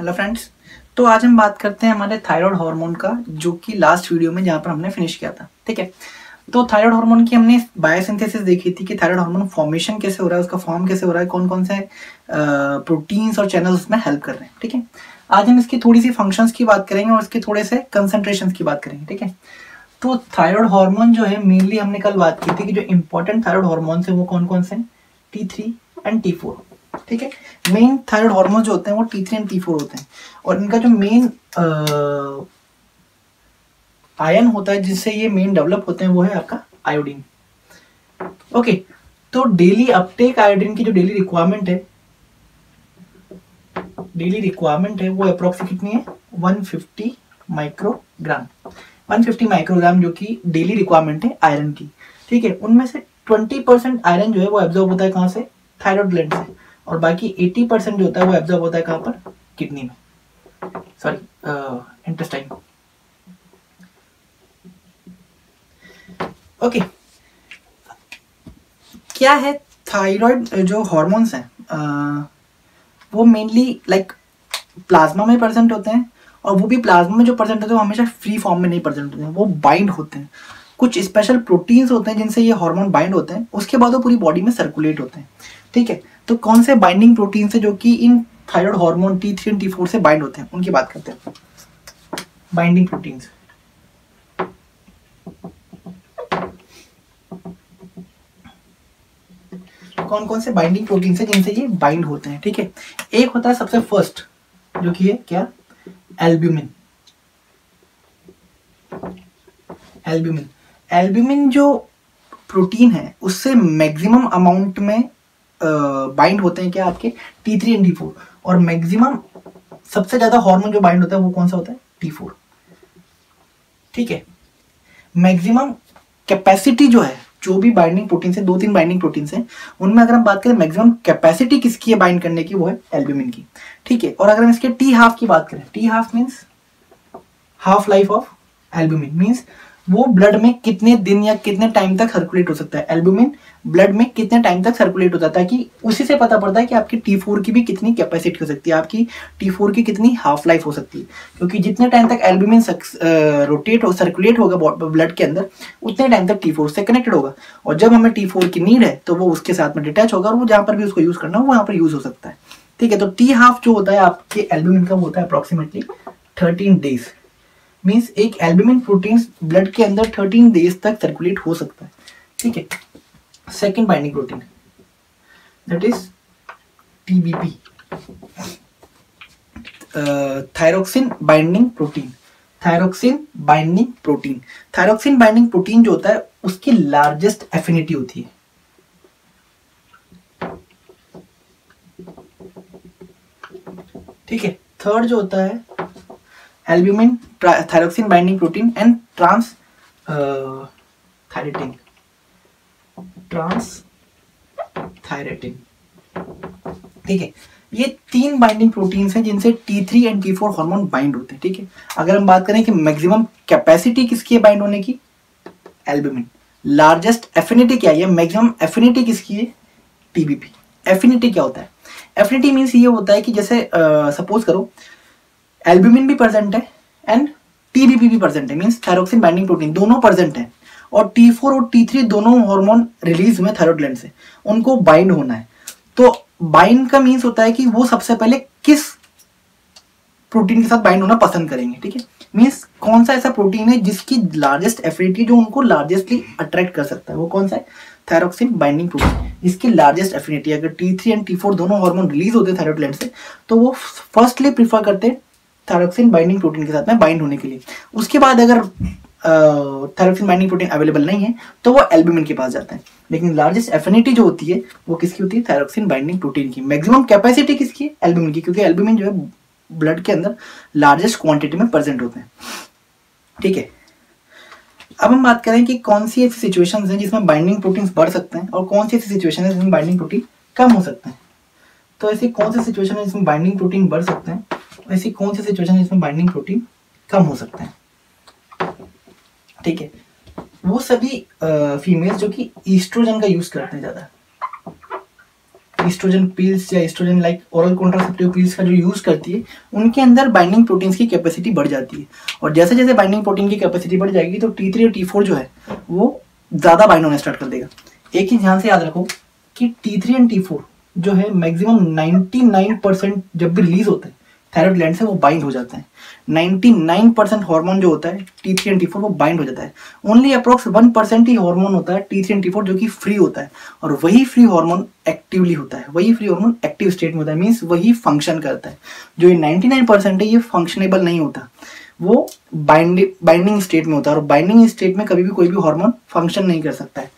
Hello friends तो आज हम बात करते हैं हमारे थायराइड हार्मोन का, जो कि लास्ट वीडियो में जहाँ पर हमने फिनिश किया था, ठीक है? तो थायराइड हार्मोन की हमने बायोसिंथेसिस देखी थी कि थायराइड हार्मोन फॉर्मेशन कैसे हो रहा है, उसका फॉर्म कैसे हो रहा है कौन कौन से प्रोटीन्स और चैनल उसमें हेल्प कर रहे हैं, ठीक है? आज हम इसकी थोड़ी सी फ़ंक्शंस की बात करेंगे और इसके थोड़े से कंसंट्रेशन की बात करेंगे, ठीक है? तो थायराइड हार्मोन जो है मेनली हमने कल बात की थी कि जो इंपॉर्टेंट थायराइड हार्मोन है वो कौन कौन से T three and T four ठीक है? मेन थायराइड हार्मोन जो होते हैं, वो T three and T four होते हैं। और इनका जो मेन आयन होता है, जिससे ये मेन डेवलप होते हैं, वो है आपका आयोडीन ओके तो डेली अपटेक आयोडीन की जो डेली रिक्वायरमेंट है डेली रिक्वायरमेंट है, वो अप्रोक्स कितनी है? 150 माइक्रोग्राम 150 माइक्रोग्राम जो कि डेली रिक्वायरमेंट है आयरन की। ठीक है? उनमें से 20 परसेंट आयरन जो है, वो एब्जॉर्ब होता है कहाँ से? थायराइड ग्लैंड से। और बाकी 80 परसेंट जो होता है वो एब्जॉर्ब होता है कहाँ पर? किडनी में। सॉरी इंटेस्टाइन ओके क्या है थायराइड जो हॉर्मोन्स हैं? वो मेनली लाइक प्लाज्मा में प्रेजेंट होते हैं और वो भी प्लाज्मा में जो प्रेजेंट होते हैं, वो हमेशा फ्री फॉर्म में नहीं प्रेजेंट होते हैं। वो बाइंड होते हैं। कुछ स्पेशल प्रोटीन्स होते हैं जिनसे ये हार्मोन बाइंड होते हैं। उसके बाद वो पूरी बॉडी में सर्कुलेट होते हैं। ठीक है? तो कौन से बाइंडिंग प्रोटीन है जो कि इन thyroid hormone T three and T four से बाइंड होते हैं? उनकी बात करते हैं। बाइंडिंग प्रोटीन्स कौन कौन से बाइंडिंग प्रोटीन है जिनसे ये बाइंड होते हैं? ठीक है? एक होता है सबसे फ़र्स्ट जो कि है क्या? एल्ब्यूमिन एल्ब्यूमिन एल्ब्यूमिन जो प्रोटीन है, उससे मैक्सिमम अमाउंट में बाइंड होते हैं क्या आपके? T three and T four और मैक्सिमम सबसे ज़्यादा हार्मोन जो बाइंड होता है वो कौन सा होता है? टी फोर ठीक है? मैक्सिमम कैपेसिटी जो है, जो भी बाइंडिंग प्रोटीन है दो तीन बाइंडिंग प्रोटीन है, उनमें अगर हम बात करें मैक्सिमम कैपेसिटी किसकी है बाइंड करने की, वो है एल्ब्यूमिन की. ठीक है? और अगर हम इसके टी हाफ़ की बात करें T half means half life of albumin means वो ब्लड में कितने दिन या कितने टाइम तक सर्कुलेट हो सकता है? एल्ब्यूमिन ब्लड में कितने टाइम तक सर्कुलेट होता है? ताकि उसी से पता पड़ता है कि आपकी टी फोर की भी कितनी कैपेसिटी हो सकती है, आपकी टी फोर की कितनी हाफ़ लाइफ हो सकती है। क्योंकि जितने टाइम तक एल्ब्यूमिन रोटेट हो सर्कुलेट होगा ब्लड के अंदर, उतने टाइम तक टी फोर से कनेक्टेड होगा। और जब हमें टी फोर की नीड है तो वो उसके साथ में डिटैच होगा और वो जहाँ पर भी उसको यूज़ करना हो, वहाँ पर यूज़ हो सकता है। ठीक है तो टी हाफ़ जो होता है, आपके एल्ब्यूमिन का होता है अप्रोक्सीमेटली थर्टीन डेज़ मीन्स एक एल्ब्यूमिन प्रोटीन ब्लड के अंदर थर्टीन डेज़ तक सर्कुलेट हो सकता है। ठीक है? Second binding protein that is TBP thyroxine binding protein thyroxine binding protein thyroxine binding protein जो होता है, उसकी लार्जेस्ट एफिनिटी होती है। ठीक है? थर्ड जो होता है albumin thyroxine binding protein and transthyretin transthyretin ठीक है? ये तीन बाइंडिंग प्रोटीन्स हैं जिनसे T3 and T4 hormone bind होते हैं, ठीक है? अगर हम बात करें कि मैक्सिमम कैपेसिटी किसकी है बाइंड होने की? एल्ब्यूमिन लार्जेस्ट एफिनिटी क्या है? मैक्सिमम एफिनिटी किसकी है? टीबीपी एफिनिटी क्या होता है? एफिनिटी मीन्स ये होता है कि जैसे सपोज़ करो एल्ब्यूमिन भी प्रेजेंट है एंड टीबीपी भी प्रेजेंट है मीन्स थायरोक्सिन बाइंडिंग प्रोटीन दोनों प्रेजेंट है। और T4 और T3 दोनों हार्मोन रिलीज़ हुए थायराइड ग्लैंड से, उनको बाइंड होना है। तो बाइंड का मीन्स होता है कि वो सबसे पहले किस प्रोटीन के साथ बाइंड होना पसंद करेंगे, ठीक है? मीन्स कौन सा ऐसा प्रोटीन है जिसकी लार्जेस्ट एफिनिटी जो उनको लार्जेस्टली अट्रैक्ट कर सकता है, वो कौन सा है? थायरोक्सिन बाइंडिंग प्रोटीन जिसकी लार्जेस्ट एफिनिटी अगर T three and T four दोनों हार्मोन रिलीज़ होते हैं थायराइड ग्लैंड से तो वो फर्स्टली प्रीफर करते हैं थायरोक्सिन बाइंडिंग प्रोटीन के साथ में बाइंड होने के लिए। उसके बाद अगर थायरोक्सिन बाइंडिंग प्रोटीन अवेलेबल नहीं है तो वो एल्ब्यूमिन के पास जाता है। लेकिन लार्जेस्ट एफिनिटी जो होती है, वो किसकी होती है? थायरोक्सिन बाइंडिंग प्रोटीन की। मैक्सिमम कैपेसिटी किसकी है? एल्ब्यूमिन की। क्योंकि एल्ब्यूमिन जो है ब्लड के अंदर लार्जेस्ट क्वांटिटी में प्रेजेंट होते हैं। ठीक है? अब हम बात करें कि कौन सी ऐसी सिचुएशन है जिसमें बाइंडिंग प्रोटीन बढ़ सकते हैं और कौन सी ऐसी सिचुएशन है जिसमें बाइंडिंग प्रोटीन कम हो सकते हैं? तो ऐसी कौन सी सिचुएशन है जिसमें बाइंडिंग प्रोटीन बढ़ सकते हैं? ऐसी कौन सी सिचुएशन है जिसमें बाइंडिंग प्रोटीन कम हो सकते हैं? ठीक है। वो सभी फीमेल्स जो कि ईस्ट्रोजन का यूज़ करते हैं ज़्यादा। ईस्ट्रोजन पिल्स या oestrogen like oral contraceptive pills का जो यूज़ करती है, उनके अंदर बाइंडिंग प्रोटीन्स की कैपेसिटी बढ़ जाती है। और जैसे जैसे बाइंडिंग प्रोटीन की कैपेसिटी बढ़ जाएगी तो टी थ्री और टी फोर जो है, वो ज़्यादा बाइंड होना स्टार्ट कर देगा। एक ही ध्यान से याद रखो कि T three and T four जो है मैक्सिमम नाइन्टी नाइन परसेंट जब भी रिलीज़ होते हैं थायराइड ग्लैंड से वो बाइंड हो जाते हैं। 99 परसेंट हॉर्मोन जो होता है T three and T four वो बाइंड हो जाता है। ओनली अप्रोक्स वन परसेंट ही हॉर्मोन होता है T three and T four जो कि फ्री होता है। और वही फ्री हार्मोन एक्टिवली होता है। वही फ्री हार्मोन एक्टिव स्टेट में होता है मीन्स वही फ़ंक्शन करता है। जो ये नाइनटी नाइन परसेंट है, ये फंक्शनेबल नहीं होता। वो बाइंडिंग स्टेट में होता है। और बाइंडिंग स्टेट में कभी भी कोई भी हार्मोन फ़ंक्शन नहीं कर सकता है।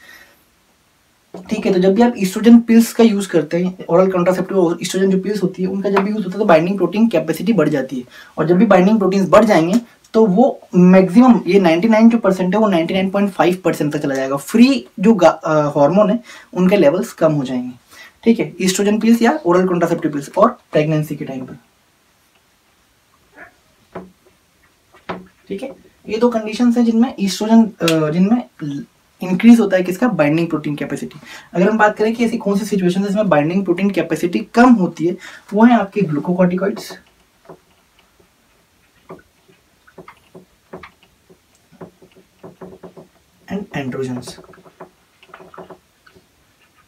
ठीक है तो जब भी आप ईस्ट्रोजन पिल्स का यूज़ करते हैं ओरल कंट्रासेप्टिव ईस्ट्रोजन जो पिल्स होती है, उनका जब भी यूज़ होता है तो बाइंडिंग प्रोटीन कैपेसिटी बढ़ जाती है। और जब भी बाइंडिंग प्रोटीन बढ़ जाएँगे तो वो मैक्सिमम ये 99 जो परसेंट है, वो 99.5 परसेंट तक चला जाएगा। फ्री जो हार्मोन है, उनके लेवल्स कम हो जाएँगे। ठीक है ईस्ट्रोजन पिल्स या ओरल कंट्रासेप्टिव पिल्स और प्रेगनेंसी के टाइम पर ठीक है, ये दो कंडीशन है जिनमें ईस्ट्रोजन जिनमें इंक्रीज होता है किसका? बाइंडिंग प्रोटीन कैपेसिटी अगर हम बात करें कि ऐसी कौन सी सिचुएशन जिसमें बाइंडिंग प्रोटीन कैपेसिटी कम होती है, वो है आपके ग्लूकोकॉटिकॉइड्स एंड एंड्रोजन्स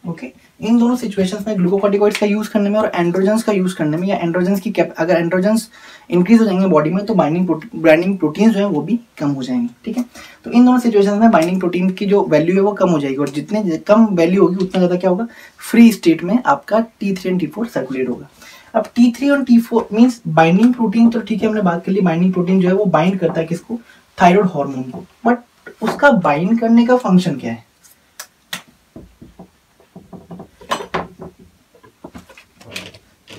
ओके इन दोनों सिचुएशंस में ग्लूकोकॉर्टिकॉइड्स का यूज़ करने में और एंड्रोजन्स का यूज़ करने में या एंड्रोजन्स की कैप अगर एंड्रोजन्स इंक्रीज हो जाएँगे बॉडी में तो बाइंडिंग बाइंडिंग प्रोटीन जो है वो भी कम हो जाएँगे, ठीक है? तो इन दोनों सिचुएशन में बाइंडिंग प्रोटीन की जो वैल्यू है वो कम हो जाएगी और जितने कम वैल्यू होगी, उतना ज़्यादा क्या होगा? फ्री स्टेट में आपका T three and T four circulate होगा। अब टी थ्री और T four means binding protein तो ठीक है, हमने बात कर ली बाइंडिंग प्रोटीन जो है वो बाइंड करता है किसको? थायराइड हार्मोन को। बट उसका बाइंड करने का फ़ंक्शन क्या है?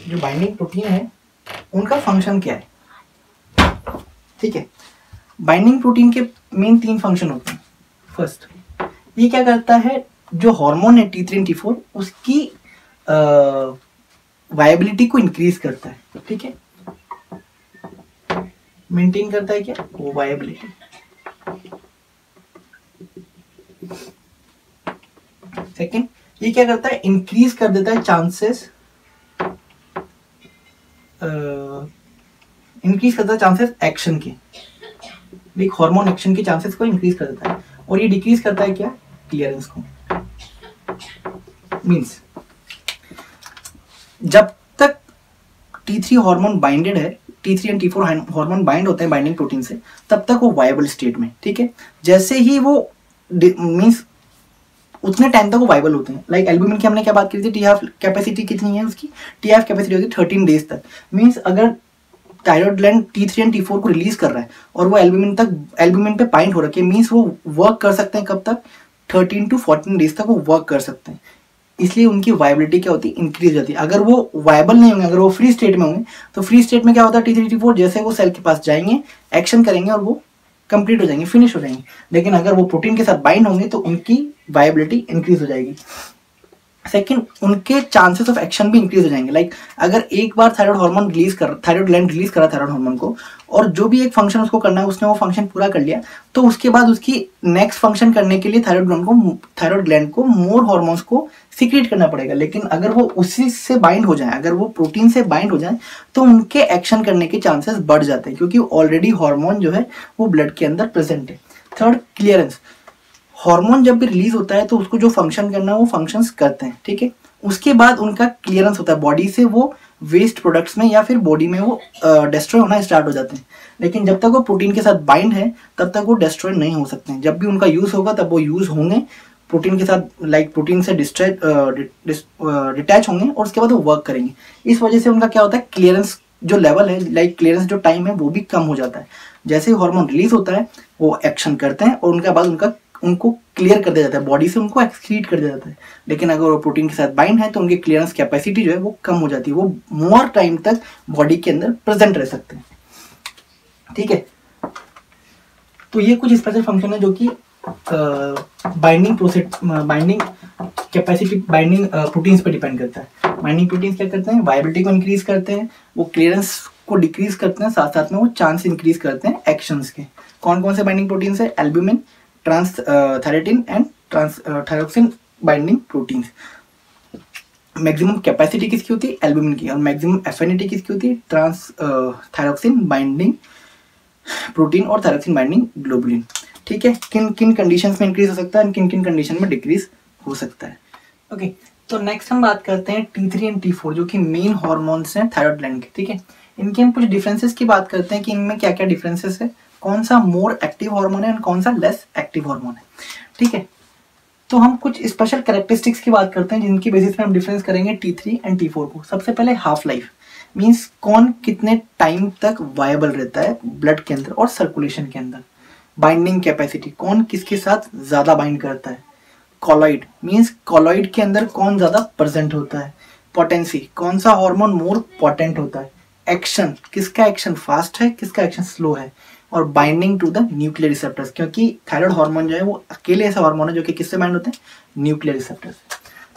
जो बाइंडिंग प्रोटीन है, उनका फ़ंक्शन क्या है? ठीक है? बाइंडिंग प्रोटीन के मेन तीन फ़ंक्शन होते हैं। फ़र्स्ट ये क्या करता है? जो हार्मोन है टी थ्री टी फोर उसकी वायबिलिटी को इंक्रीज करता है। ठीक है? मेंटेन करता है क्या? वो वायबिलिटी सेकेंड ये क्या करता है? इंक्रीज कर देता है चांसेस इंक्रीज करता है चांसेस एक्शन के। एक हार्मोन एक्शन के चांसेस को इंक्रीज कर देता है। और ये डिक्रीज करता है क्या? क्लियरेंस को। मींस जब तक टी थ्री हार्मोन बाइंडेड है T three and T four hormone bind होते हैं बाइंडिंग प्रोटीन से, तब तक वो वायबल स्टेट में, ठीक है? जैसे ही वो मीन्स उतने टाइम तक वो वाइबल होते हैं। लाइक एल्बुमिन की हमने क्या बात की थी? टी हाफ़ कैपेसिटी कितनी है उसकी? टी हाफ़ कैपेसिटी होती है थर्टीन डेज़ तक। मीन्स अगर thyroid gland T three and T four को रिलीज़ कर रहा है और वो एल्बुमिन तक एल्बुमिन पे पाइंट हो रखे मीन्स वो वर्क कर सकते हैं कब तक? थर्टीन टू फोर्टीन डेज़ तक वो वर्क कर सकते हैं। इसलिए उनकी वायबिलिटी क्या होती है? इंक्रीज होती है। अगर वो वायबल नहीं होंगे, अगर वो फ्री स्टेट में होंगे तो फ्री स्टेट में क्या होता है टी थ्री टी फोर जैसे वो सेल के पास जाएँगे एक्शन करेंगे और वो कंप्लीट हो जाएँगे फिनिश हो जाएँगे। लेकिन अगर वो प्रोटीन के साथ बाइंड होंगे तो उनकी वायबिलिटी इंक्रीज हो जाएगी। सेकंड उनके चांसेस ऑफ़ एक्शन भी इंक्रीज हो जाएँगे। लाइक like, अगर एक बार थायराइड हार्मोन रिलीज़ कर थायराइड ग्लैंड रिलीज़ करा थायराइड हार्मोन को और जो भी एक फ़ंक्शन उसको करना है उसने वो फ़ंक्शन पूरा कर लिया तो उसके बाद उसकी नेक्स्ट फ़ंक्शन करने के लिए थायराइड ग्लैंड को थायराइड ग्लैंड को मोर हार्मोन्स को सिक्रेट करना पड़ेगा। लेकिन अगर वो उसी से बाइंड हो जाए अगर वो प्रोटीन से बाइंड हो जाए तो उनके एक्शन करने के चांसेस बढ़ जाते हैं क्योंकि ऑलरेडी हार्मोन जो है वो ब्लड के अंदर प्रेजेंट है। थर्ड क्लियरेंस हार्मोन जब भी रिलीज़ होता है तो उसको जो फ़ंक्शन करना है, वो फ़ंक्शन करते हैं, ठीक है? उसके बाद उनका क्लियरेंस होता है बॉडी से, वो वेस्ट प्रोडक्ट्स में या फिर बॉडी में वो डिस्ट्रॉय होना स्टार्ट हो जाते हैं। लेकिन जब तक वो प्रोटीन के साथ बाइंड है, तब तक वो डिस्ट्रॉय नहीं हो सकते हैं। जब भी उनका यूज़ होगा, तब वो यूज़ होंगे प्रोटीन के साथ लाइक प्रोटीन से डिटैच होंगे और उसके बाद वो वर्क करेंगे। इस वजह से उनका क्या होता है क्लियरेंस जो लेवल है लाइक क्लियरेंस जो टाइम है, वो भी कम हो जाता है। जैसे ही हार्मोन रिलीज़ होता है, वो एक्शन करते हैं और उनके बाद उनका उनको क्लियर कर दिया जाता है। बॉडी से उनको एक्सक्रीट कर दिया जाता है। लेकिन अगर वो प्रोटीन के साथ बाइंड है तो उनकी क्लियरेंस कैपेसिटी जो है वो कम हो जाती है। वो मोर टाइम तक बॉडी के अंदर प्रेजेंट रह सकते हैं। ठीक है? तो ये कुछ स्पेशल फ़ंक्शन है जो कि binding process binding capacity binding proteins पे डिपेंड करता है। बाइंडिंग प्रोटीन्स क्या करते हैं? वायबिलिटी को इंक्रीज करते हैं। वो क्लियरेंस को डिक्रीज करते हैं। साथ साथ में वो चांस इंक्रीज करते हैं एक्शंस के। कौन कौन से बाइंडिंग प्रोटीन्स है? Albumin transthyretin and trans thyroxine binding proteins maximum capacity किसकी होती है? एल्बुमिन की। और मैक्सिमम एफिनिटी किसकी होती है? ट्रांस थायरोक्सिन बाइंडिंग प्रोटीन और थायरोक्सिन बाइंडिंग ग्लोबुलिन ठीक है? किन किन कंडीशंस में इंक्रीज हो सकता है? किन किन कंडीशन में डिक्रीज हो सकता है? ओके तो नेक्स्ट हम बात करते हैं T three and T four जो कि मेन हॉर्मोन्स हैं थायराइड ग्लैंड के। ठीक है? इनके हम कुछ डिफरेंसेस की बात करते हैं कि इनमें क्या क्या डिफरेंसेस है। कौन सा मोर एक्टिव हार्मोन है एंड कौन सा लेस एक्टिव हार्मोन है। ठीक है? तो हम कुछ स्पेशल कैरेक्टरिस्टिक्स की बात करते हैं, जिनकी बेसिस पे हम डिफरेंस करेंगे टी थ्री एंड टी को। सबसे पहले हाफ़ लाइफ मीन्स कौन कितने टाइम तक वायबल रहता है ब्लड के अंदर और सर्कुलेशन के अंदर। बाइंडिंग कैपेसिटी कौन किसके साथ ज़्यादा बाइंड करता है? कॉलॉइड मीन्स कॉलॉइड के अंदर कौन ज़्यादा प्रेजेंट होता है? पोटेंसी कौन सा हार्मोन मोर पोटेंट होता है? एक्शन किसका एक्शन फास्ट है, किसका एक्शन स्लो है? और binding to the nuclear receptors क्योंकि थायराइड हार्मोन जो है वो अकेले ऐसा हार्मोन है जो कि किससे बाइंड होते हैं? न्यूक्लियर रिसेप्टर्स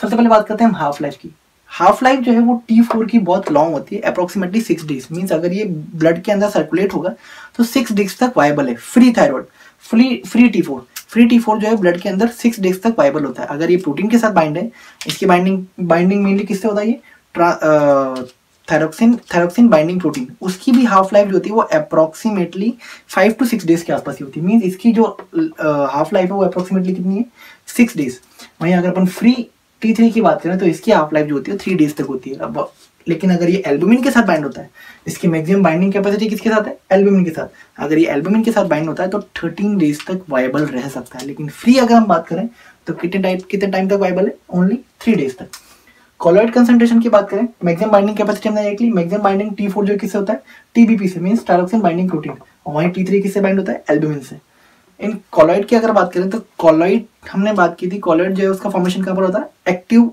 सबसे पहले बात करते हैं हम हाफ़ लाइफ की। हाफ़ लाइफ जो है वो टी फोर की बहुत लॉन्ग होती है अप्रोक्सीमेटली सिक्स डेज़ मीन्स अगर ये ब्लड के अंदर सर्कुलेट होगा तो सिक्स डेज़ तक वायबल है। Free thyroid free free T four free T four जो है ब्लड के अंदर सिक्स डेज़ तक वायबल होता है। अगर ये प्रोटीन के साथ बाइंड है, इसकी बाइंडिंग बाइंडिंग मेनली किससे होता है ये? थायरोक्सिन थायरोक्सिन बाइंडिंग प्रोटीन उसकी भी हाफ़ लाइफ जो होती है वो approximately five to six days के आसपास ही होती है। मीन इसकी जो हाफ़ लाइफ है वो अप्रोक्सीमेटली कितनी है? सिक्स डेज़ वहीं अगर अपन फ्री टी थ्री की बात करें तो इसकी हाफ़ लाइफ जो होती है थ्री डेज़ तक होती है। अब, लेकिन अगर ये एल्बुमिन के साथ बाइंड होता है, इसकी मैक्सिमम बाइंडिंग कैपेसिटी किसके साथ है? एल्बुमिन के साथ। अगर ये एल्बुमिन के साथ बाइंड होता है तो थर्टीन डेज़ तक वायबल रह सकता है। लेकिन फ्री अगर हम बात करें तो कितने टाइम कितने टाइम तक वायबल है? ओनली थ्री डेज़ तक। कॉलोइड कंसंट्रेशन की बात करें, मैक्सिमम बाइंडिंग कैपेसिटी हमने देख ली, मैक्सिमम बाइंडिंग टी फोर जो किससे होता है? टीबीपी से मीन टायरोक्सिन बाइंडिंग प्रोटीन और वहीं टी थ्री किससे बाइंड होता है? एल्बुमिन से। इन कॉलोइड की अगर बात करें तो कॉलोइड हमने बात की थी, कॉलोइड जो है उसका फॉर्मेशन कहाँ पर होता है? एक्टिव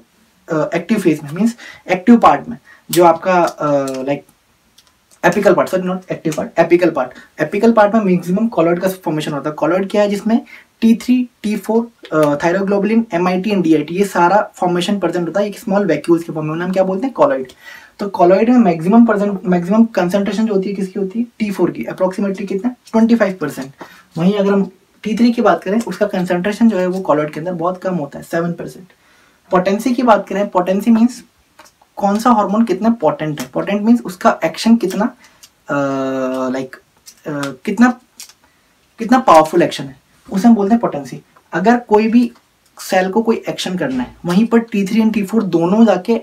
एक्टिव फ़ेज़ में मीन्स एक्टिव पार्ट में, जो आपका like apical part sorry not active part apical part apical part में मैक्सिमम कॉलोइड का फॉर्मेशन होता है। कॉलोइड क्या है जिसमें T three T four thyroglobulin M I T and D I T ये सारा फॉर्मेशन प्रेजेंट होता है एक स्मॉल वैक्यूल्स के फॉर्म में हम क्या बोलते हैं? कॉलोइड तो कॉलोइड में मैक्सिमम प्रेजेंट मैक्सिमम कंसेंट्रेशन जो होती है किसकी होती है? टी फोर की अप्रोक्सीमेटली कितना? ट्वेंटी फाइव परसेंट वहीं अगर हम टी थ्री की बात करें उसका कंसेंट्रेशन जो है वो कॉलॉइड के अंदर बहुत कम होता है सेवन परसेंट पोटेंसी की बात करें पोटेंसी मीन्स कौन सा हार्मोन कितना पोटेंट है? पोटेंट मीन्स उसका एक्शन कितना लाइक uh, uh, कितना कितना पावरफुल एक्शन है। उसे हम बोलते हैं पोटेंसी अगर कोई भी सेल को कोई एक्शन करना है, वहीं पर T three and T four दोनों जाके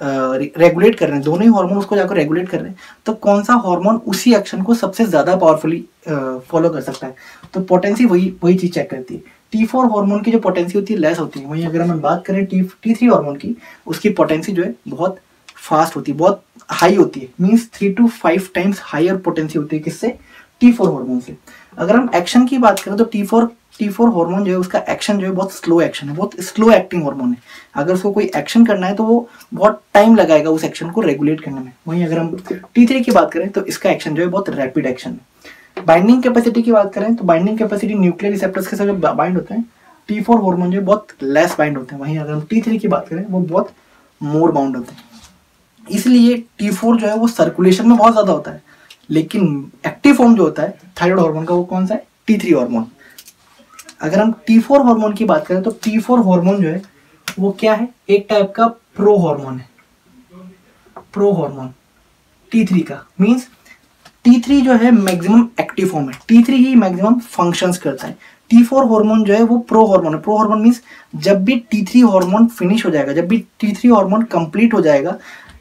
रेगुलेट कर रहे हैं, दोनों ही हार्मोन उसको जाकर रेगुलेट कर रहे हैं तो कौन सा हार्मोन उसी एक्शन को सबसे ज़्यादा पावरफुली फॉलो कर सकता है? तो पोटेंसी वही वही चीज़ चेक करती है. टी फोर हार्मोन की जो पोटेंसी होती है लेस होती है. वहीं अगर हम बात करें टी टी थ्री हार्मोन की, उसकी पोटेंसी जो है बहुत फास्ट होती है, बहुत हाई होती है. Means three to five times higher potency होती है किससे? टी फोर हार्मोन से. अगर हम एक्शन की बात करें तो T four T four hormone जो है, उसका एक्शन जो है बहुत स्लो एक्शन है, बहुत स्लो एक्टिंग हार्मोन है। अगर उसको कोई एक्शन करना है तो वो बहुत टाइम लगाएगा उस एक्शन को रेगुलेट करने में। वहीं अगर हम टी थ्री की बात करें तो इसका एक्शन जो है बहुत रैपिड एक्शन है। बाइंडिंग कैपेसिटी की बात करें तो बाइंडिंग कैपेसिटी न्यूक्लियर रिसेप्टर्स के साथ जो बाइंड होते हैं टी फोर हार्मोन जो है बहुत लेस बाइंड होते हैं। वहीं अगर हम टी थ्री की बात करें, वो बहुत मोर बाउंड होते हैं। इसलिए टी फोर जो है वो सर्कुलेशन में बहुत ज़्यादा होता है। लेकिन एक्टिव फॉर्म जो होता है थायराइड हार्मोन का वो कौन सा है? टी थ्री हार्मोन अगर हम टी फोर हार्मोन की बात करें तो टी फोर हार्मोन जो है, वो क्या है? एक टाइप का प्रो हार्मोन है. प्रो हार्मोन टी थ्री का. मीन्स टी थ्री जो है मैक्सिमम एक्टिव फॉर्म है. टी थ्री ही मैक्सिमम फ़ंक्शंस करता है. टी फोर हार्मोन जो है, वो प्रो हार्मोन है. प्रो हार्मोन मीन्स जब भी टी थ्री हार्मोन फिनिश हो जाएगा, जब भी टी थ्री हार्मोन कंप्लीट हो जाएगा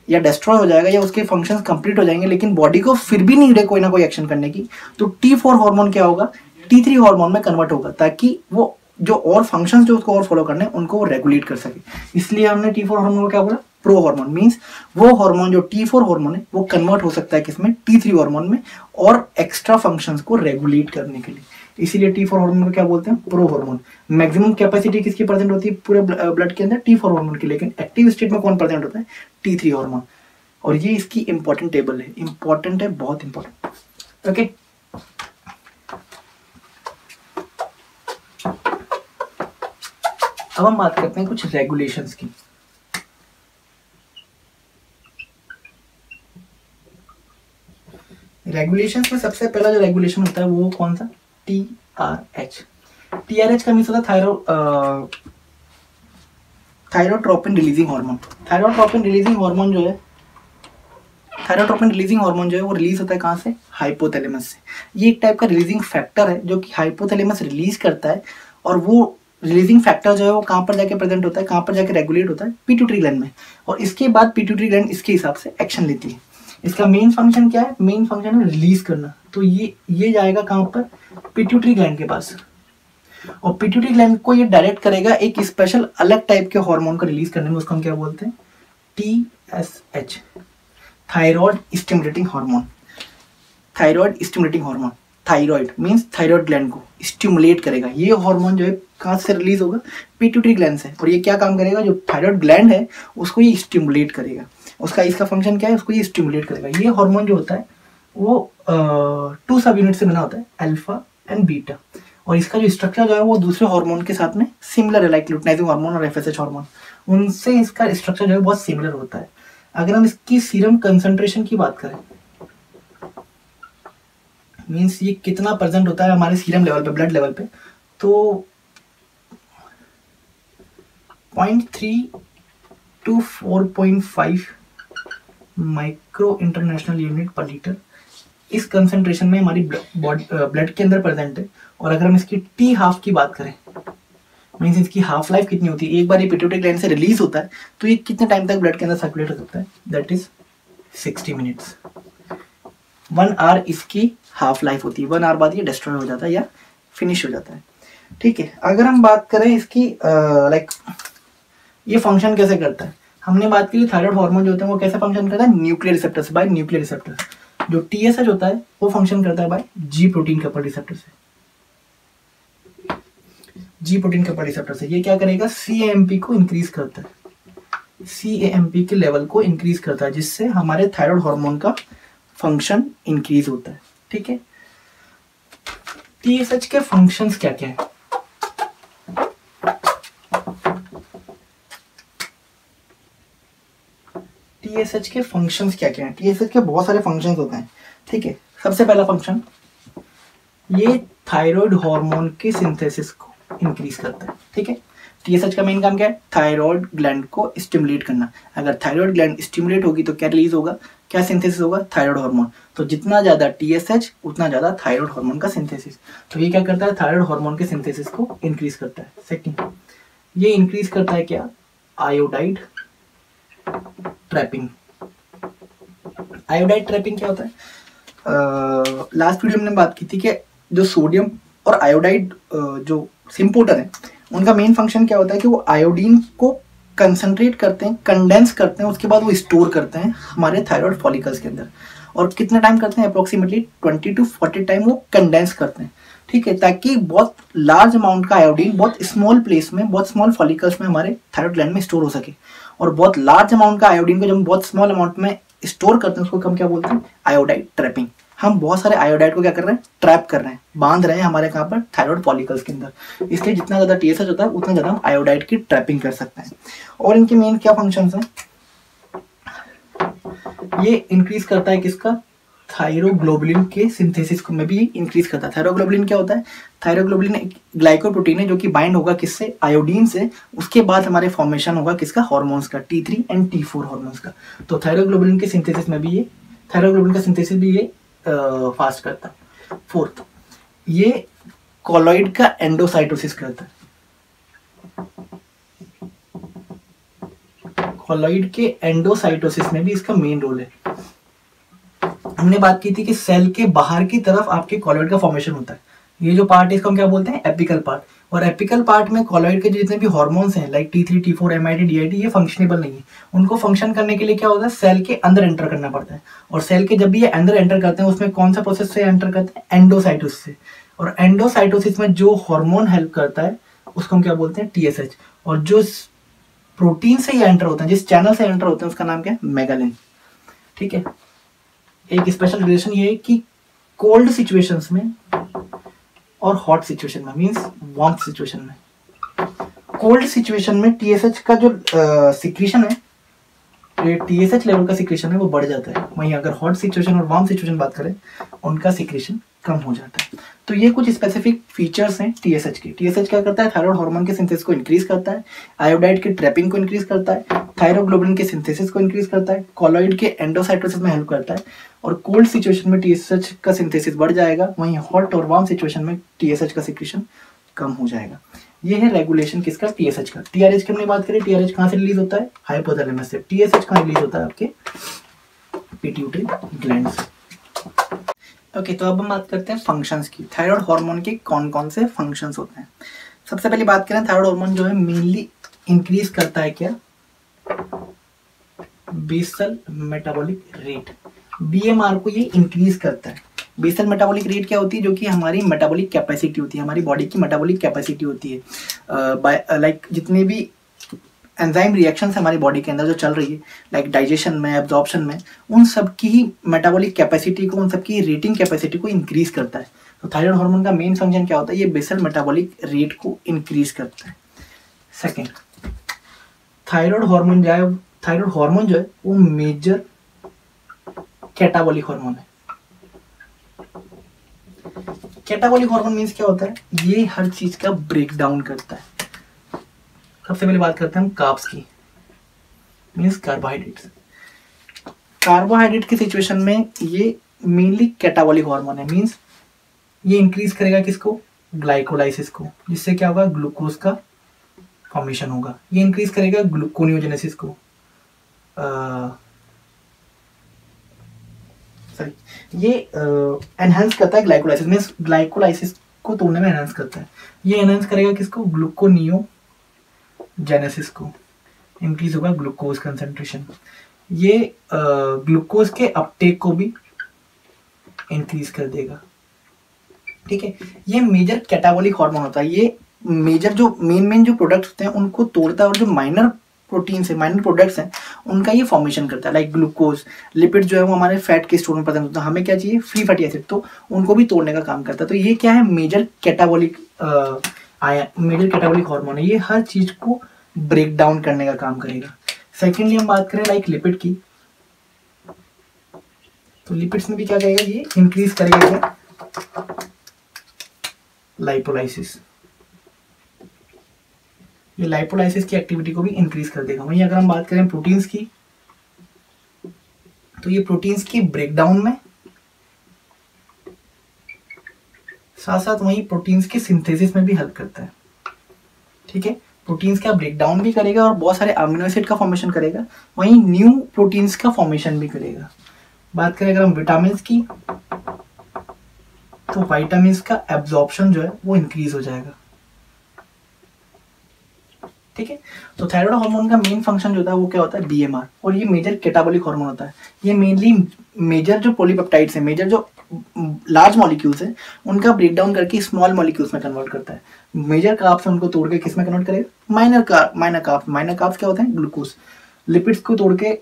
या डिस्ट्रॉय हो जाएगा या उसके फ़ंक्शंस कंप्लीट हो जाएँगे, लेकिन बॉडी को फिर भी नहीं रहे कोई ना कोई एक्शन करने की। तो टी फोर हार्मोन क्या होगा? टी थ्री हार्मोन में कन्वर्ट होगा, ताकि वो जो और फ़ंक्शंस जो उसको और फॉलो करने उनको वो रेगुलेट कर सके। इसलिए हमने टी फोर हार्मोन को क्या बोला? प्रो हार्मोन मीन्स वो हार्मोन जो टी फोर हार्मोन है, वो कन्वर्ट हो सकता है किसमें? टी थ्री हार्मोन में, और एक्स्ट्रा फ़ंक्शंस को रेगुलेट करने के लिए। इसीलिए टी फोर हार्मोन को क्या बोलते हैं? प्रो हार्मोन मैक्सिमम कैपेसिटी किसकी प्रेजेंट होती है? पूरे ब्लड के अंदर टी फोर हार्मोन की। लेकिन एक्टिव स्टेट में कौन प्रेजेंट होता है? टी थ्री हार्मोन और ये इसकी इंपॉर्टेंट टेबल है। इंपॉर्टेंट है, बहुत इंपॉर्टेंट ओके अब हम बात करते हैं कुछ रेगुलेशंस की। रेगुलेशन में सबसे पहला जो रेगुलेशन होता है, वो कौन सा? T R H T R H का मीन होता है thyro thyrotropin releasing hormone thyrotropin releasing hormone जो है थायरोट्रोपिन रिलीजिंग हार्मोन जो है, वो रिलीज़ होता है कहाँ से? हाइपोथैलेमस से. ये एक टाइप का रिलीजिंग फैक्टर है, जो कि हाइपोथैलेमस रिलीज़ करता है, और वो रिलीजिंग फैक्टर जो है, वो कहाँ पर जाके प्रेजेंट होता है, कहाँ पर जाके रेगुलेट होता है? पीट्यूटरी ग्लैंड में. और इसके बाद पीट्यूटरी ग्लैंड इसके हिसाब से एक्शन लेती है. इसका मेन फ़ंक्शन क्या है? मेन फ़ंक्शन है रिलीज़ करना. तो ये ये जाएगा कहाँ पर? पिट्यूटरी ग्लैंड के पास। और पिट्यूटरी ग्लैंड को ये डायरेक्ट करेगा एक स्पेशल अलग टाइप के हार्मोन को रिलीज़ करने में, उसको हम क्या बोलते हैं? T S H thyroid stimulating hormone thyroid stimulating hormone thyroid means thyroid gland को स्टिमुलेट करेगा। ये हार्मोन जो है कहाँ से रिलीज़ होगा? पिट्यूटरी ग्लैंड से। और ये क्या काम करेगा? जो थायरॉयड ग्लैंड है, उसको ये स्टिमुलेट करेगा। उसका इसका फ़ंक्शन क्या है? उसको ये स्टिमुलेट करेगा। ये हार्मोन जो होता है वो टू सब यूनिट से बना होता है अल्फ़ा एंड बीटा और इसका जो स्ट्रक्चर जो है वो दूसरे हार्मोन के साथ में सिमिलर है लाइक लुटनाइजिंग हार्मोन और एफएसएच हार्मोन उनसे इसका स्ट्रक्चर जो है बहुत सिमिलर होता है. अगर हम इसकी सीरम कंसंट्रेशन की बात करें मीन्स ये कितना प्रेजेंट होता है हमारे सीरम लेवल पे ब्लड लेवल पे तो point three to four point five micro international unit per litre इस कंसंट्रेशन में हमारी ब्लड के अंदर प्रेजेंट है। और अगर हम इसकी टी हाफ़ की बात करें मीन्स इसकी हाफ़ लाइफ कितनी होती है? एक बार ये पिट्यूटरी ग्लैंड से रिलीज़ होता है तो ये कितने टाइम तक ब्लड के अंदर सर्कुलेट करता है? That is sixty minutes one hour इसकी हाफ़ लाइफ होती है। वन आवर बाद ये डिस्ट्रॉय हो जाता है या फिनिश हो जाता है। ठीक है? अगर हम बात करें इसकी लाइक ये फ़ंक्शन कैसे करता है? हमने बात की थायराइड हार्मोन जो होते हैं, वो कैसे फ़ंक्शन करता है? न्यूक्लियर रिसेप्टर से बाय न्यूक्लियर रिसेप्टर जो टीएसएच होता है, वो फ़ंक्शन करता है by G protein couple receptor से। जी प्रोटीन कपल रिसेप्टर से। ये क्या करेगा? सी एम पी को इंक्रीज करता है। सी एम पी के लेवल को इंक्रीज करता है, जिससे हमारे थायराइड हार्मोन का फ़ंक्शन इंक्रीज होता है। ठीक है? टी एस एच के फ़ंक्शंस क्या क्या है? टीएसएच के फ़ंक्शंस क्या क्या है? टीएसएच के बहुत सारे फ़ंक्शंस होते हैं, ठीक है? सबसे पहला फ़ंक्शन ये थायराइड हार्मोन के सिंथेसिस को इंक्रीज करता है, ठीक है? टीएसएच का मेन काम क्या है? थायराइड ग्लैंड को स्टिमुलेट करना। अगर थायराइड ग्लैंड स्टिमुलेट होगी तो क्या रिलीज़ होगा? क्या सिंथेसिस होगा? थायराइड हार्मोन तो जितना ज़्यादा टीएसएच उतना ज़्यादा थायराइड हार्मोन का सिंथेसिस तो ये क्या करता है? थायराइड हार्मोन के सिंथेसिस को इंक्रीज करता है। सेकंड ये इंक्रीज करता है क्या? आयोडाइड ट्रैपिंग आयोडाइड ट्रैपिंग क्या होता है? लास्ट वीडियो में बात की थी कि जो सोडियम और आयोडाइड जो सिम्पोटर है, उनका मेन फ़ंक्शन क्या होता है कि वो आयोडीन को कंसंट्रेट करते हैं कंडेंस करते हैं, उसके बाद वो स्टोर करते हैं हमारे थायराइड फॉलिकल्स के अंदर। और कितना टाइम करते हैं? Approximately twenty to forty time वो कंडेंस करते हैं। ठीक है? ताकि बहुत लार्ज अमाउंट का आयोडीन बहुत स्मॉल प्लेस में, बहुत स्मॉल फॉलिकल्स में हमारे थायराइड ग्लैंड में स्टोर हो सके। और बहुत लार्ज अमाउंट का आयोडीन को जब बहुत स्मॉल अमाउंट में स्टोर करते हैं, उसको हम क्या बोलते हैं? आयोडाइड ट्रैपिंग हम बहुत सारे आयोडाइड को क्या कर रहे हैं? ट्रैप कर रहे हैं. बाँध रहे हैं हमारे कहाँ पर? थायराइड फॉलिकल्स के अंदर. इसलिए जितना ज़्यादा टी होता है, उतना ज़्यादा हम आयोडाइड की ट्रैपिंग कर सकते हैं. और इनके मेन क्या फ़ंक्शन है? ये इंक्रीज करता है किसका? थायरोग्लोबुलिन के सिंथेसिस को में भी इंक्रीज करता। है थायरोग्लोबुलिन क्या होता है? थायरोग्लोबुलिन एक ग्लाइकोप्रोटीन है जो कि बाइंड होगा किससे? आयोडीन से। उसके बाद हमारे फॉर्मेशन होगा किसका? हार्मोन्स का T three and T four hormones का। तो थायरोग्लोबुलिन के सिंथेसिस में भी ये, थायरोग्लोबुलिन का सिंथेसिस भी ये फास्ट करता है। फोर्थ ये कॉलॉइड का एंडोसाइटोसिस करता है। कॉलॉइड के एंडोसाइटोसिस में भी इसका मेन रोल है। हमने बात की थी कि सेल के बाहर की तरफ़ आपके कॉलॉइड का फॉर्मेशन होता है। ये जो पार्ट है इसको हम क्या बोलते हैं? एपिकल पार्ट और एपिकल पार्ट में कॉलॉइड के जितने भी हॉर्मोन्स हैं like T three T four M I D D I D ये फंक्शनेबल नहीं है। उनको फ़ंक्शन करने के लिए क्या होता है? सेल के अंदर एंटर करना पड़ता है। और सेल के जब भी ये अंदर एंटर करते हैं, उसमें कौन सा प्रोसेस से एंटर करते हैं? एंडोसाइटोसिस से। और एंडोसाइटोसिस में जो हॉर्मोन हेल्प करता है, उसको हम क्या बोलते हैं? TSH और जो प्रोटीन से ये एंटर होता है, जिस चैनल से एंटर होते हैं, उसका नाम क्या है? मेगालिन ठीक है? एक स्पेशल रिलेशन ये है कि कोल्ड सिचुएशंस में और हॉट सिचुएशन में मींस वार्म सिचुएशन में। कोल्ड सिचुएशन में टीएसएच का जो सिक्रीशन है टीएसएच लेवल का सिक्रेशन है, वो बढ़ जाता है। वहीं अगर हॉट सिचुएशन और वार्म सिचुएशन बात करें, उनका सिक्रेशन कम हो जाता है। तो ये कुछ स्पेसिफिक फीचर्स हैं टीएसएच के। टीएसएच क्या करता है? थायराइड हार्मोन के सिंथेसिस को इंक्रीज करता है। आयोडाइड के ट्रैपिंग को इंक्रीज करता है। थायरोग्लोबिन के सिंथेसिस को इंक्रीज करता है। कॉलोइड के एंडोसाइटोसिस में हेल्प करता है। और कोल्ड सिचुएशन में टीएसएच का सिंथेसिस बढ़ जाएगा। वहीं हॉट और वार्म सिचुएशन में टीएसएच का सिक्रेशन कम हो जाएगा। ये है रेगुलेशन किसका? टीएसएच का। टीआरएच की हमने बात करें। टीआरएच कहाँ से रिलीज़ होता है? हाइपोथैलेमस से। टीएसएच कहाँ रिलीज़ होता है आपके पिट्यूटरी ग्लैंड से। ओके तो अब हम बात करते हैं फ़ंक्शंस की। थायराइड हार्मोन के कौन कौन से फ़ंक्शंस होते हैं? सबसे पहले बात करें थायराइड हार्मोन जो है मेनली इंक्रीज करता है क्या? बेसल मेटाबॉलिक रेट बीएमआर को ये इंक्रीज करता है। बेसल मेटाबॉलिक रेट क्या होती है? जो कि हमारी मेटाबॉलिक कैपेसिटी होती है हमारी बॉडी की मेटाबॉलिक कैपेसिटी होती है। लाइक uh, uh, जितने भी एंजाइम रिएक्शन हमारी बॉडी के अंदर जो चल रही है लाइक डाइजेशन में एब्जॉर्प्शन में, उन सब की ही मेटाबॉलिक कैपेसिटी को, उन सब की रेटिंग कैपेसिटी को इंक्रीज करता है। तो थायराइड हार्मोन का मेन फ़ंक्शन क्या होता है? ये बेसल मेटाबॉलिक रेट को इंक्रीज करता है। सेकेंड थायराइड हार्मोन जो है थायराइड हार्मोन जो है, वो मेजर कैटाबॉलिक हार्मोन है। कैटाबॉलिक हार्मोन मीन्स क्या होता है? ये हर चीज़ का ब्रेक डाउन करता है। सबसे पहले बात करते हैं हम कार्ब्स की मीन्स कार्बोहाइड्रेट्स कार्बोहाइड्रेट की सिचुएशन में ये मेनली कैटाबॉलिक हार्मोन है मीन्स ये इंक्रीज करेगा किसको? ग्लाइकोलाइसिस को, जिससे क्या होगा? ग्लूकोज का फॉर्मेशन होगा। ये इंक्रीज करेगा ग्लूकोनियोजेनेसिस को। सॉरी ये एनहेंस करता है ग्लाइकोलाइसिस मीन्स ग्लाइकोलाइसिस को तोड़ने में एनहेंस करता है। ये एनहेंस करेगा किसको? ग्लूकोनियो जेनेसिस को इंक्रीज होगा ग्लूकोज कंसेंट्रेशन ये ग्लूकोज के अपटेक को भी इंक्रीज कर देगा। ठीक है? ये मेजर कैटाबॉलिक हार्मोन होता है। ये मेजर जो मेन मेन जो प्रोडक्ट्स होते हैं, उनको तोड़ता है और जो माइनर प्रोटीन से माइनर प्रोडक्ट्स हैं, उनका ये फॉर्मेशन करता है। लाइक ग्लूकोज लिपिड जो है वो हमारे फैट के स्टोर में प्रेजेंट होता है। हमें क्या चाहिए? फ्री फैटी एसिड तो उनको भी तोड़ने का काम करता है। तो ये क्या है? मेजर कैटाबॉलिक आया मेजर कैटाबॉलिक हार्मोन है। ये हर चीज़ को ब्रेक डाउन करने का काम करेगा। सेकेंडली हम बात करें लाइक लिपिड की। तो लिपिड्स में भी क्या करेगा? ये इंक्रीज करेगा क्या? लाइपोलाइसिस ये लाइपोलाइसिस की एक्टिविटी को भी इंक्रीज कर देगा। वहीं अगर हम बात करें प्रोटीन्स की तो ये प्रोटीन्स की ब्रेकडाउन में साथ साथ वहीं प्रोटीन्स के सिंथेसिस में भी हेल्प करता है। ठीक है? प्रोटीन्स का ब्रेकडाउन भी करेगा और बहुत सारे अमीनो एसिड का फॉर्मेशन करेगा। वहीं न्यू प्रोटीन्स का फॉर्मेशन भी करेगा। बात करें अगर हम विटामिन की तो वाइटामिन का एब्जॉर्प्शन जो है, वो इंक्रीज हो जाएगा। ठीक है? तो थायराइड हार्मोन का मेन फ़ंक्शन जो होता है, वो क्या होता है? बीएमआर और ये मेजर कैटाबॉलिक हार्मोन होता है। ये मेनली मेजर जो पोलीपेप्टाइड्स है मेजर जो लार्ज मॉलिक्यूल्स हैं, उनका ब्रेक डाउन करके स्मॉल मॉलिक्यूल्स में कन्वर्ट करता है। मेजर कार्ब्स उनको तोड़ के किसमें कन्वर्ट करेगा? Minor car minor carbs minor carbs क्या होते हैं? ग्लूकोज लिपिड्स को तोड़ के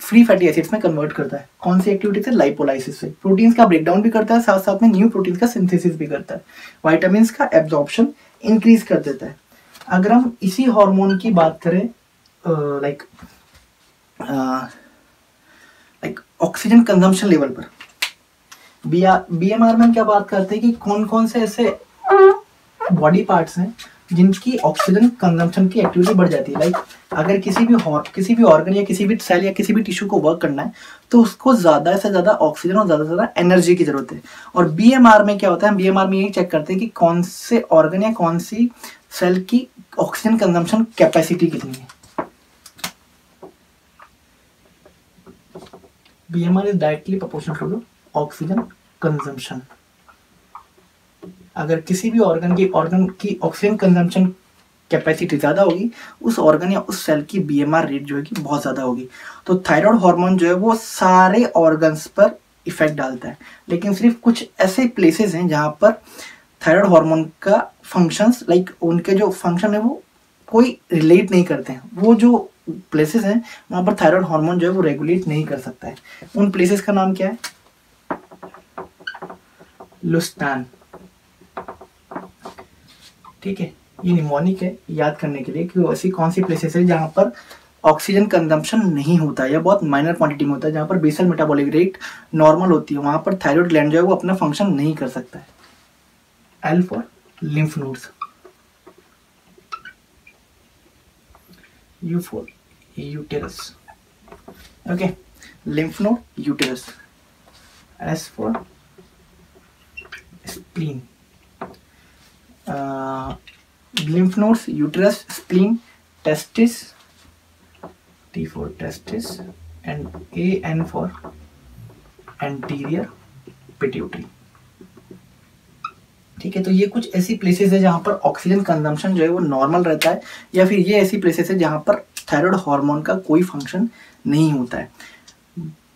फ्री फैटी एसिड्स में कन्वर्ट करता है। कौन सी एक्टिविटी से? लाइपोलाइसिस से। प्रोटीन्स का ब्रेकडाउन भी करता है साथ साथ में न्यू प्रोटीन्स का सिंथेसिस भी करता है। वाइटामिन का एब्जॉर्प्शन इंक्रीज कर देता है। अगर हम इसी हार्मोन की बात करें like like oxygen consumption level पर बी आर में क्या बात करते हैं कि कौन कौन से ऐसे बॉडी पार्ट्स हैं जिनकी ऑक्सीजन कंजम्पशन की एक्टिविटी बढ़ जाती है। लाइक अगर किसी भी किसी भी ऑर्गन या किसी भी सेल या किसी भी टिश्यू को वर्क करना है तो उसको ज़्यादा से ज़्यादा ऑक्सीजन और ज़्यादा से ज़्यादा एनर्जी की ज़रूरत है। और बीएमआर में क्या होता है, हम बीएमआर में यही चेक करते हैं कि कौन से ऑर्गन या कौन सी सेल की ऑक्सीजन कंजम्पशन कैपेसिटी कितनी है। BMR is directly proportional to oxygen consumption. अगर किसी भी ऑर्गन की ऑर्गन की ऑक्सीजन कंजम्पशन कैपेसिटी ज़्यादा होगी, उस ऑर्गन या उस सेल की बीएमआर रेट जो है कि बहुत ज़्यादा होगी। तो थायराइड हार्मोन जो है वो सारे ऑर्गन्स पर इफ़ेक्ट डालता है। लेकिन सिर्फ़ कुछ ऐसे प्लेसेस हैं जहाँ पर थायराइड हार्मोन का फ़ंक्शंस लाइक उनके जो फ़ंक्शन है वो कोई रिलेट नहीं करते हैं। वो जो प्लेसेस हैं, वहाँ पर थायराइड हार्मोन जो है वो रेगुलेट नहीं कर सकता है। उन प्लेसेस का नाम क्या है? लुस्तान। ठीक है, ये निमोनिक है, याद करने के लिए कि ऐसी कौन सी प्लेसेस है जहाँ पर ऑक्सीजन कंजम्पशन नहीं होता है। या बहुत माइनर क्वांटिटी में होता है, जहाँ पर बेसल मेटाबॉलिक रेट नॉर्मल होती है। वहाँ पर थायराइड ग्लैंड जो है वो अपना फ़ंक्शन नहीं कर सकता है। L for lymph nodes U for uterus okay lymph node uterus S for spleen lymph nodes, uterus, spleen, testis, t for testis, and a n for anterior, pituitary. ठीक है तो ये कुछ ऐसी प्लेसेस है जहाँ पर ऑक्सीजन कंजम्पशन जो है वो नॉर्मल रहता है, या फिर ये ऐसी प्लेसेस है जहाँ पर थायराइड हार्मोन का कोई फ़ंक्शन नहीं होता है।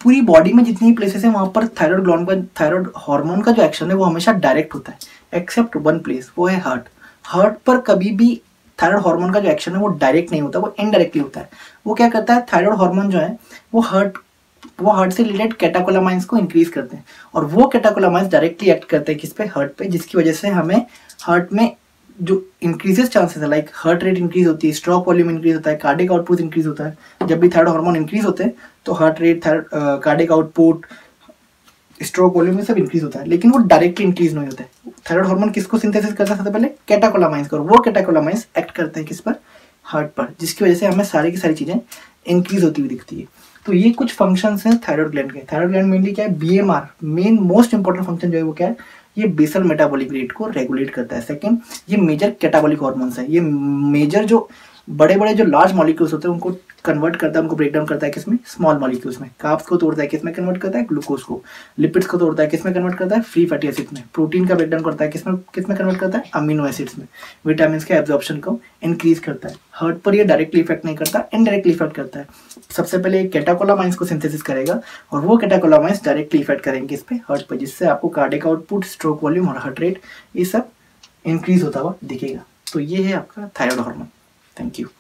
पूरी बॉडी में जितनी प्लेसेस है, वहाँ पर थायराइड ग्लॉन्ड का थायराइड हार्मोन का जो एक्शन है, वो हमेशा डायरेक्ट होता है एक्सेप्ट वन प्लेस वो है हार्ट हार्ट पर कभी भी थायराइड हार्मोन का जो एक्शन है, वो डायरेक्ट नहीं होता, वो इनडायरेक्टली होता है. वो क्या करता है थायराइड हार्मोन जो है, वो हार्ट वो हार्ट से रिलेटेड कैटाकोलामाइंस को इंक्रीज करते हैं. और वो कैटाकोलामाइंस डायरेक्टली एक्ट करते हैं किस पे? हार्ट पे, जिसकी वजह से हमें हार्ट में जो इंक्रीजेस चांसेस है लाइक हार्ट रेट इंक्रीज होती है स्ट्रोक वॉल्यूम इंक्रीज होता है कार्डिक आउटपुट इंक्रीज होता है. जब भी थायराइड हार्मोन इंक्रीज होते हैं तो heart rate cardiac output stroke volume में सब इंक्रीज होता है। लेकिन वो डायरेक्टली इंक्रीज नहीं होता है। थायराइड हार्मोन किसको सिंथेसिस करता है सबसे पहले? कैटाकोलामाइंस को। वो कैटाकोलामाइंस एक्ट करते हैं किस पर? हार्ट पर, जिसकी वजह से हमें सारी की सारी चीज़ें इंक्रीज होती हुई दिखती है। तो ये कुछ फ़ंक्शन हैं थायराइड ग्लैंड के। थायराइड ग्लैंड मेनली क्या है? BMR main most important function जो है वो क्या है? ये बेसल मेटाबॉलिक रेट को रेगुलेट करता है। सेकंड ये मेजर कैटाबॉलिक हार्मोन्स है। ये मेजर जो बड़े बड़े जो लार्ज मॉलिक्यूल्स होते हैं, उनको कन्वर्ट करता है, उनको ब्रेक डाउन करता है किसमें स्मॉल मॉलिक्यूल्स में। काप्स को तोड़ता है किसमें कन्वर्ट करता है? ग्लूकोज को। लिपिड्स को तोड़ता है किसमें कन्वर्ट करता है? फ्री फैटी एसिड में। प्रोटीन का ब्रेक डाउन करता है किसमें किसमें कन्वर्ट करता है? अमीनो एसिड्स में। विटामिन के एब्जॉर्प्शन को इंक्रीज करता है। हार्ट पर ये डायरेक्टली इफ़ेक्ट नहीं करता इनडायरेक्टली इफ़ेक्ट करता है। सबसे पहले कैटाकोलामाइंस को सिंथेसिस करेगा और वो कैटाकोलामाइंस डायरेक्टली इफ़ेक्ट करेंगे इस पर हर्ट पर, जिससे आपको कार्डिक आउटपुट स्ट्रोक वॉल्यूम और हार्ट रेट ये सब इंक्रीज होता हुआ दिखेगा। तो ये है आपका थायराइड हार्मोन Thank you.